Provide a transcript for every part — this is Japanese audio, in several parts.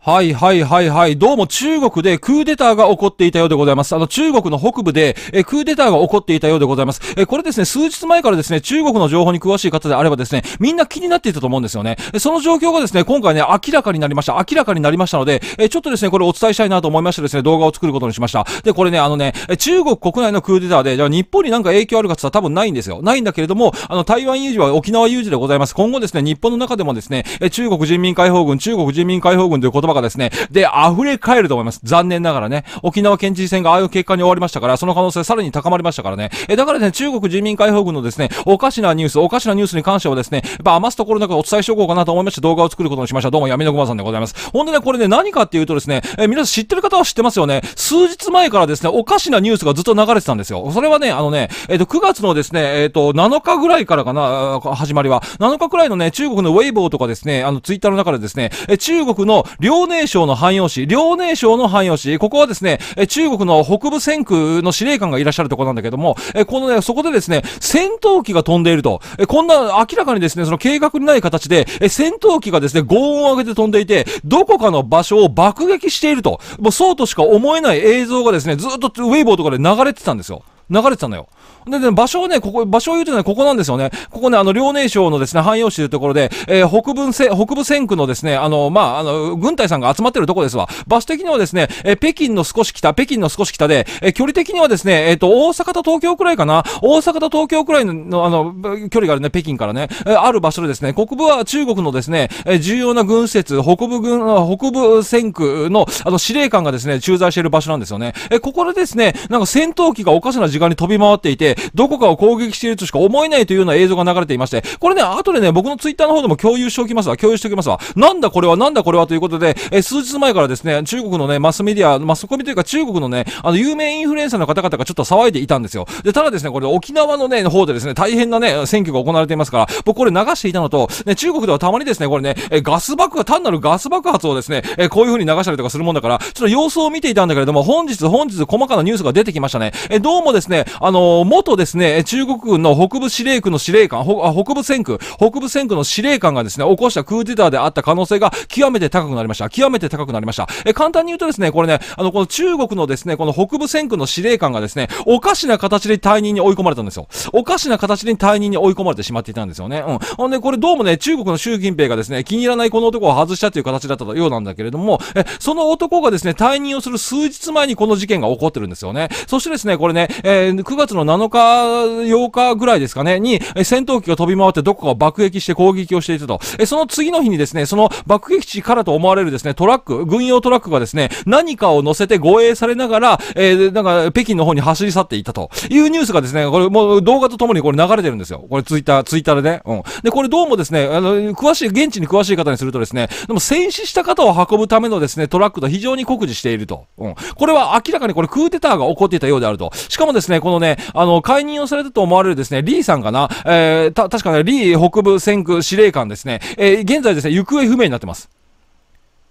はいはいはいはい。どうも中国でクーデターが起こっていたようでございます。あの中国の北部でえクーデターが起こっていたようでございます。えこれですね、数日前からですね、中国の情報に詳しい方であればですね、みんな気になっていたと思うんですよね。その状況がですね、今回ね、明らかになりました。明らかになりましたので、えちょっとですね、これお伝えしたいなと思いましてですね、動画を作ることにしました。で、これね、あのね、中国国内のクーデターで、じゃあ日本になんか影響あるかって言ったら多分ないんですよ。ないんだけれども、あの台湾有事は沖縄有事でございます。今後ですね、日本の中でもですね、中国人民解放軍、中国人民解放軍という言葉がですね、で、溢れ返ると思います。残念ながらね。沖縄県知事選がああいう結果に終わりましたから、その可能性さらに高まりましたからね。え、だからね、中国人民解放軍のですね、おかしなニュース、おかしなニュースに関してはですね、やっぱ余すところなくお伝えしておこうかなと思いまして動画を作ることにしました。どうも闇のごまさんでございます。ほんでね、これね、何かっていうとですね、え、皆さん知ってる方は知ってますよね。数日前からですね、おかしなニュースがずっと流れてたんですよ。それはね、あのね、えっ、と、9月のですね、えっ、と、7日ぐらいからかな、始まりは。7日くらいのね、中国のウェイボーとかですね、あの、ツイッターの中でですね、え、中国の遼寧省の汎用紙、遼寧省の汎用紙、ここはですね、中国の北部戦区の司令官がいらっしゃるところなんだけども、このね、そこでですね、戦闘機が飛んでいると。こんな明らかにですね、その計画にない形で、戦闘機がですね、轟音を上げて飛んでいて、どこかの場所を爆撃していると。もうそうとしか思えない映像がですね、ずっとウェイボーとかで流れてたんですよ。流れてたのよ。で、で場所をね、ここ、場所を言うとね、ここなんですよね。ここね、あの、遼寧省のですね、汎用市というところで、えー、北部せ、北部戦区のですね、あの、まあ、あの、軍隊さんが集まってるとこですわ。場所的にはですね、えー、北京の少し北、北京の少し北で、えー、距離的にはですね、えっ、ー、と、大阪と東京くらいかな。大阪と東京くらいの、あの、距離があるね、北京からね、えー、ある場所でですね、国部は中国のですね、えー、重要な軍施設、北部軍、北部戦区の、あの、司令官がですね、駐在している場所なんですよね。えー、ここでですね、なんか戦闘機がおかしな時間に飛び回っていて、どこかを攻撃しているとしか思えないというような映像が流れていまして、これね、後でね、僕のツイッターの方でも共有しておきますわ。共有しておきますわ。なんだこれは、なんだこれはということで、え数日前からですね、中国のね、マスメディア、マスコミというか中国のね、あの、有名インフルエンサーの方々がちょっと騒いでいたんですよ。で、ただですね、これ沖縄のね、方でですね、大変なね、選挙が行われていますから、僕これ流していたのと、ね、中国ではたまにですね、これね、えガス爆破、単なるガス爆発をですね、えこういう風に流したりとかするもんだから、ちょっと様子を見ていたんだけれども、本日、本日、細かなニュースが出てきましたね。えどうもですね、あのー、元ですね、中国軍の北部司令区の司令官、北部戦区、北部戦区の司令官がですね、起こしたクーデターであった可能性が極めて高くなりました。極めて高くなりました。え、簡単に言うとですね、これね、あの、この中国のですね、この北部戦区の司令官がですね、おかしな形で退任に追い込まれたんですよ。おかしな形で退任に追い込まれてしまっていたんですよね。うん。ほんで、これどうもね、中国の習近平がですね、気に入らないこの男を外したという形だったようなんだけれども、え、その男がですね、退任をする数日前にこの事件が起こってるんですよね。そしてですね、これね、えー、9月の7日、8日ぐらいですかね、に、戦闘機が飛び回ってどこかを爆撃して攻撃をしていたと。え、その次の日にですね、その爆撃地からと思われるですね、トラック、軍用トラックがですね、何かを乗せて護衛されながら、えー、なんか、北京の方に走り去っていたというニュースがですね、これもう動画とともにこれ流れてるんですよ。これツイッター、ツイッターでね。うん。で、これどうもですね、あの、詳しい、現地に詳しい方にするとですね、でも戦死した方を運ぶためのですね、トラックと非常に酷似していると。うん。これは明らかにこれクーデターが起こっていたようであると。しかもですね、このね、あの、解任をされたと思われるですね、リーさんかな、えー、た、確かね、リー北部戦区司令官ですね、えー、現在ですね、行方不明になってます。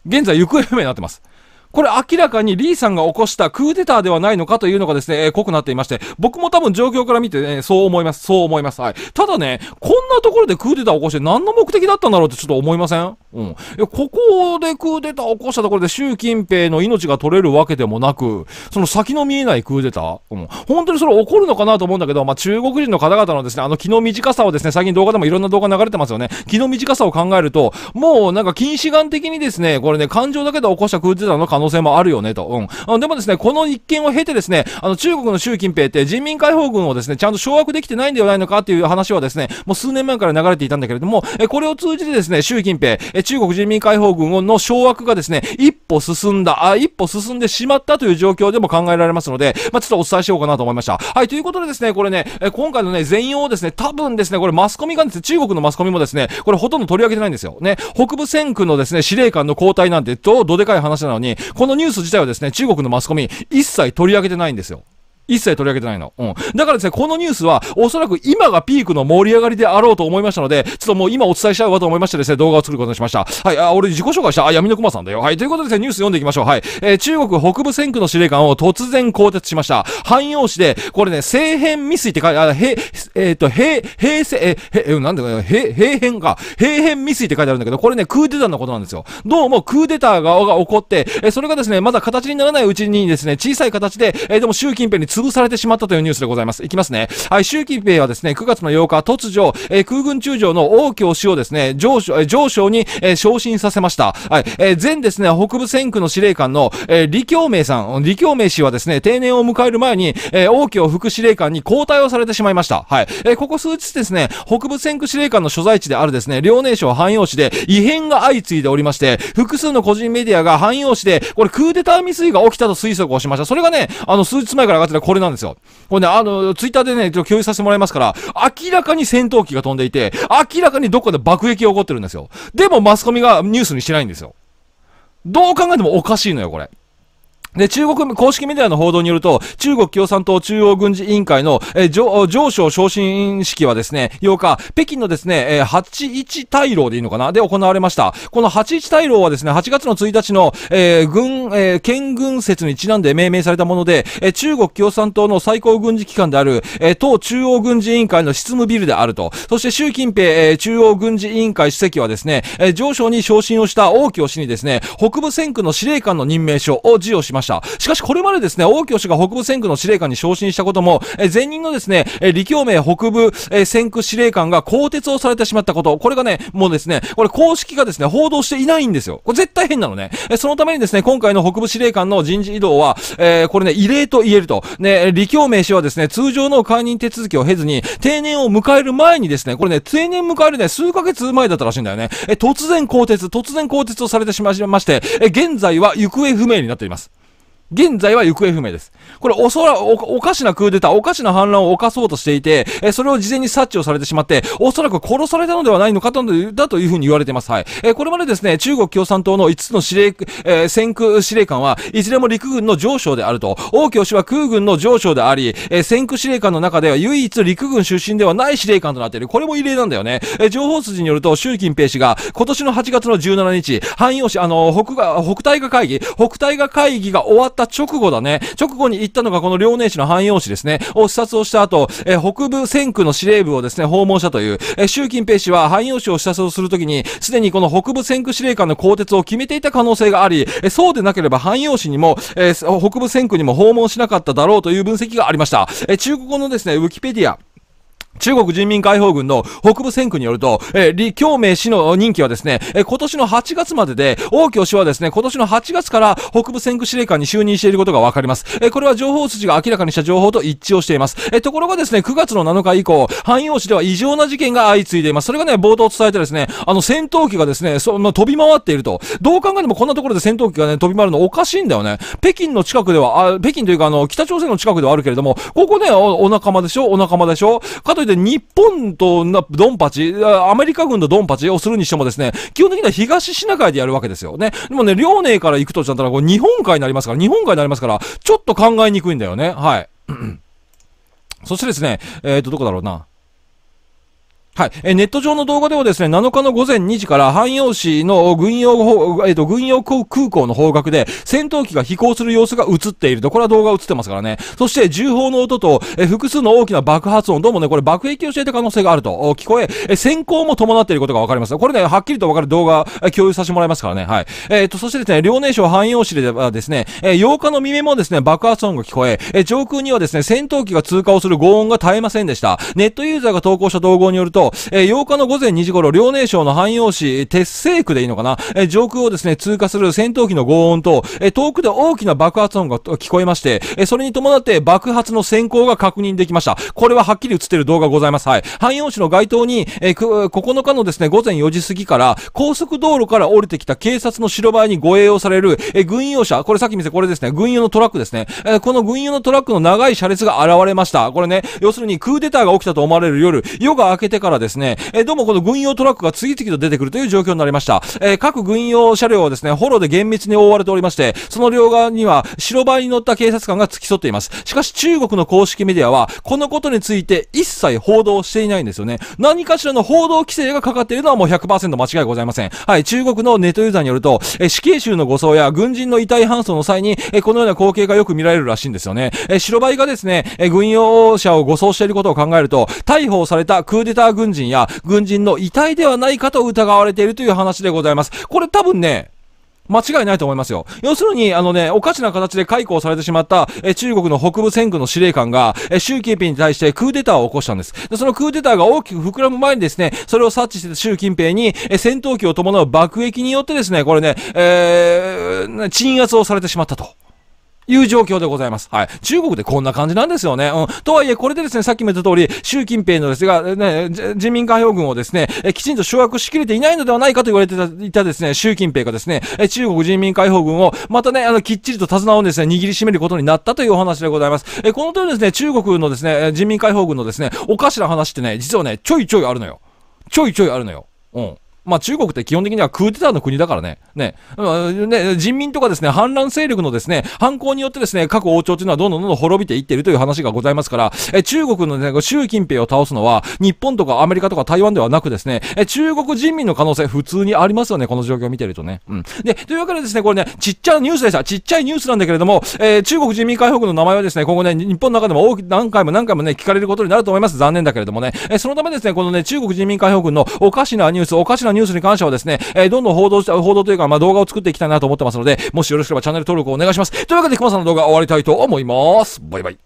現在行方不明になってます。これ明らかにリーさんが起こしたクーデターではないのかというのがですね、えー、濃くなっていまして、僕も多分状況から見てね、そう思います。そう思います。はい。ただね、こんなところでクーデターを起こして何の目的だったんだろうってちょっと思いません？うん。いや、ここでクーデターを起こしたところで習近平の命が取れるわけでもなく、その先の見えないクーデター？うん。本当にそれ起こるのかなと思うんだけど、まあ、中国人の方々のですね、あの気の短さをですね、最近動画でもいろんな動画流れてますよね。気の短さを考えると、もうなんか近視眼的にですね、これね、感情だけで起こしたクーデターの可能能性もあるよねと。うん。でもですね、この一件を経てですね、あの中国の習近平って人民解放軍をですね、ちゃんと掌握できてないんではないのかっていう話はですね、もう数年前から流れていたんだけれども、えこれを通じてですね、習近平、え中国人民解放軍の掌握がですね、一歩進んだ、あ、一歩進んでしまったという状況でも考えられますので、まあ、ちょっとお伝えしようかなと思いました。はい、ということでですね、これね、え今回のね、全容をですね、多分ですね、これマスコミがですね、中国のマスコミもですね、これほとんど取り上げてないんですよ。ね、北部戦区のですね、司令官の交代なんてどう、どでかい話なのに、このニュース自体はですね、中国のマスコミ、一切取り上げてないんですよ。一切取り上げてないの。うん。だからですね、このニュースは、おそらく今がピークの盛り上がりであろうと思いましたので、ちょっともう今お伝えしちゃうかと思いましてですね、動画を作ることにしました。はい、あ、俺自己紹介した。あ、闇の熊さんだよ。はい、ということでですね、ニュース読んでいきましょう。はい。えー、中国北部戦区の司令官を突然更迭しました。汎用紙で、これね、政変未遂って書いて、あ、へ、えっ、と、へ、平成、え、へ、なんだか、へ、平変か。平変未遂って書いてあるんだけど、これね、クーデターのことなんですよ。どうもクーデターが起こって、え、それがですね、まだ形にならないうちにですね、小さい形で、えー、でも習近平に潰されてしまったというニュースでございます。いきますね。はい、習近平はですね、9月の8日、突如、えー、空軍中将の王京氏をですね、上昇、えー、上昇に、えー、昇進させました。はい、えー、前ですね、北部戦区の司令官の、えー、李京明さん、李京明氏はですね、定年を迎える前に、えー、王京副司令官に交代をされてしまいました。はい、えー、ここ数日ですね、北部戦区司令官の所在地であるですね、遼寧省汎用市で異変が相次いでおりまして、複数の個人メディアが汎用市で、これクーデター未遂が起きたと推測をしました。それがね、あの、数日前から上がってたこれなんですよ。これね、あの、ツイッターでね、共有させてもらいますから、明らかに戦闘機が飛んでいて、明らかにどっかで爆撃が起こってるんですよ。でもマスコミがニュースにしてないんですよ。どう考えてもおかしいのよ、これ。で、中国公式メディアの報道によると、中国共産党中央軍事委員会の、えー、上上昇昇進式はですね、8日、北京のですね、えー、81大老でいいのかな？で行われました。この81大老はですね、8月の1日の、えー、軍、えー、県軍説にちなんで命名されたもので、えー、中国共産党の最高軍事機関である、えー、党中央軍事委員会の執務ビルであると。そして習近平、えー、中央軍事委員会主席はですね、えー、上昇に昇進をした王京氏にですね、北部戦区の司令官の任命書を授与しました。した。しかしこれまでですね、王京氏が北部戦区の司令官に昇進したことも、え前任のですね、え李強明北部、え戦区司令官が更迭をされてしまったこと、これがね、もうですね、これ公式がですね、報道していないんですよ。これ絶対変なのね。えそのためにですね、今回の北部司令官の人事異動は、えー、これね、異例と言えると。ね、李強明氏はですね、通常の解任手続きを経ずに、定年を迎える前にですね、これね、定年迎えるね、数ヶ月前だったらしいんだよね。え突然更迭、突然更迭をされてしまいまして、え現在は行方不明になっています。現在は行方不明です。これおそらお、おかしなクーデター、おかしな反乱を犯そうとしていて、えそれを事前に察知をされてしまって、おそらく殺されたのではないのかと、だというふうに言われています。はい。えこれまでですね、中国共産党の5つの司令、えー、戦区司令官はいずれも陸軍の上将であると。王教氏は空軍の上将であり、えー、戦区司令官の中では唯一陸軍出身ではない司令官となっている。これも異例なんだよね。え情報筋によると、習近平氏が今年の8月の17日、汎用市、あの、北が、北大河会議、北大河会議が終わったた直後だね。直後に行ったのがこの遼寧市の汎用市ですね、を視察をした後、えー、北部戦区の司令部をですね、訪問したという、えー、習近平氏は汎用市を視察をするときに、すでにこの北部戦区司令官の更迭を決めていた可能性があり、えー、そうでなければ汎用市にも、えー、北部戦区にも訪問しなかっただろうという分析がありました。えー、中国語のですね、ウィキペディア、中国人民解放軍の北部戦区によると、えー、李強明氏の任期はですね、えー、今年の8月までで、王京氏はですね、今年の8月から北部戦区司令官に就任していることがわかります。えー、これは情報筋が明らかにした情報と一致をしています。え、ところがですね、9月の7日以降、汎用市では異常な事件が相次いでいます。それがね、冒頭伝えてですね、あの戦闘機がですね、その飛び回っていると。どう考えてもこんなところで戦闘機がね、飛び回るのおかしいんだよね。北京の近くでは、あ北京というかあの、北朝鮮の近くではあるけれども、ここね、おお仲間でしょ？お仲間でしょ？かといで日本とドンパチ、アメリカ軍とドンパチをするにしてもですね、基本的には東シナ海でやるわけですよね。でもね、遼寧から行くとしたら、こ日本海になりますから、日本海になりますから、ちょっと考えにくいんだよね。はい。そしてですね、えっ、ー、と、どこだろうな。はい。えネット上の動画ではですね、7日の午前2時から汎用市の軍用、えっ、ー、と、軍用空港の方角で戦闘機が飛行する様子が映っていると。これは動画映ってますからね。そして銃砲の音と、え複数の大きな爆発音、どうもね、これ爆撃をしていた可能性があると聞こえ、え先行も伴っていることがわかります。これね、はっきりとわかる動画、え共有させてもらいますからね。はい。えっ、と、そしてですね、遼寧省汎用市ではですね、え8日の未明もですね、爆発音が聞こえ、え上空にはですね、戦闘機が通過をする轟音が絶えませんでした。ネットユーザーが投稿した動画によると、え8日の午前2時頃、遼寧省の汎用市、鉄西区でいいのかな？え上空をですね、通過する戦闘機の轟音と、え遠くで大きな爆発音が聞こえまして、えそれに伴って爆発の先行が確認できました。これははっきり映ってる動画ございます。はい。汎用市の街頭に、え9日のですね、午前4時過ぎから、高速道路から降りてきた警察の白バイに護衛をされる、え軍用車、これさっき見せこれですね、軍用のトラックですね。えこの軍用のトラックの長い車列が現れました。これね、要するにクーデターが起きたと思われる夜、夜が明けてからですね、えー、どうもこの軍用トラックが次々と出てくるという状況になりました。えー、各軍用車両はですね、ホロで厳密に覆われておりまして、その両側には白バイに乗った警察官が付き添っています。しかし中国の公式メディアは、このことについて一切報道していないんですよね。何かしらの報道規制がかかっているのはもう100%間違いございません。はい、中国のネットユーザーによると、え死刑囚の護送や軍人の遺体搬送の際に、えこのような光景がよく見られるらしいんですよね。え白バイがですね、え軍用車を護送していることを考えると、逮捕されたクーデター軍軍人や軍人の遺体ではないかと疑われているという話でございます。これ多分ね、間違いないと思いますよ。要するに、あのね、おかしな形で解雇されてしまった、え中国の北部戦区の司令官が、え習近平に対してクーデターを起こしたんです。で、そのクーデターが大きく膨らむ前にですね、それを察知して習近平に、え戦闘機を伴う爆撃によってですね、これね、えー、鎮圧をされてしまったと。いう状況でございます。はい。中国でこんな感じなんですよね。うん。とはいえ、これでですね、さっきも言った通り、習近平のですが、ね、人民解放軍をですね、きちんと掌握しきれていないのではないかと言われていたですね、習近平がですね、中国人民解放軍を、またね、あの、きっちりと手綱をですね、握りしめることになったというお話でございます。えこの通りですね、中国のですね、人民解放軍のですね、おかしな話ってね、実はね、ちょいちょいあるのよ。ちょいちょいあるのよ。うん。まあ中国って基本的にはクーデターの国だからね。ね。ね、人民とかですね、反乱勢力のですね、犯行によってですね、各王朝というのはどんどんどんどん滅びていってるという話がございますから、え中国のね、習近平を倒すのは、日本とかアメリカとか台湾ではなくですね、え中国人民の可能性普通にありますよね、この状況を見てるとね。うん。で、というわけでですね、これね、ちっちゃなニュースでした。ちっちゃいニュースなんだけれども、えー、中国人民解放軍の名前はですね、今後ね、日本の中でも大き何回も何回もね、聞かれることになると思います。残念だけれどもね。えそのためですね、このね、中国人民解放軍のおかしなニュース、おかしなニュースニュースに関してはですね、えー、どんどん報道した、報道というか、まあ、動画を作っていきたいなと思ってますので、もしよろしければチャンネル登録をお願いします。というわけで、熊さんの動画終わりたいと思います。バイバイ。